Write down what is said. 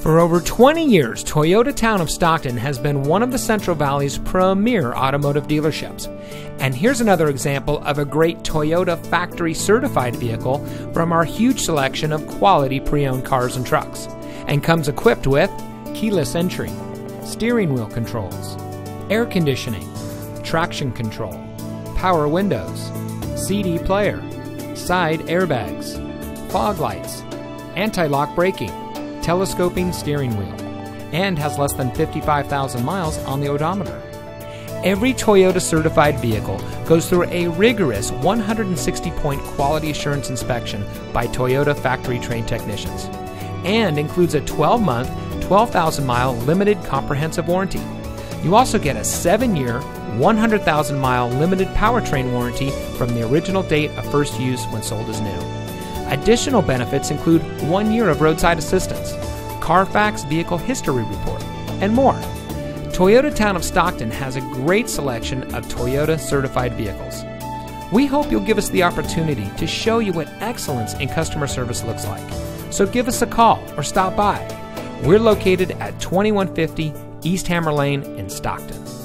For over 20 years, Toyota Town of Stockton has been one of the Central Valley's premier automotive dealerships. And here's another example of a great Toyota factory certified vehicle from our huge selection of quality pre owned cars and trucks. And comes equipped with keyless entry, steering wheel controls, air conditioning, traction control, power windows, CD player, side airbags, fog lights, anti lock braking telescoping steering wheel, and has less than 55,000 miles on the odometer. Every Toyota certified vehicle goes through a rigorous 160 point quality assurance inspection by Toyota factory trained technicians and includes a 12 month, 12,000 mile limited comprehensive warranty. You also get a 7 year, 100,000 mile limited powertrain warranty from the original date of first use when sold as new. Additional benefits include one year of roadside assistance, Carfax Vehicle History Report, and more. Toyota Town of Stockton has a great selection of Toyota certified vehicles. We hope you'll give us the opportunity to show you what excellence in customer service looks like. So give us a call or stop by. We're located at 2150 East Hammer Lane in Stockton.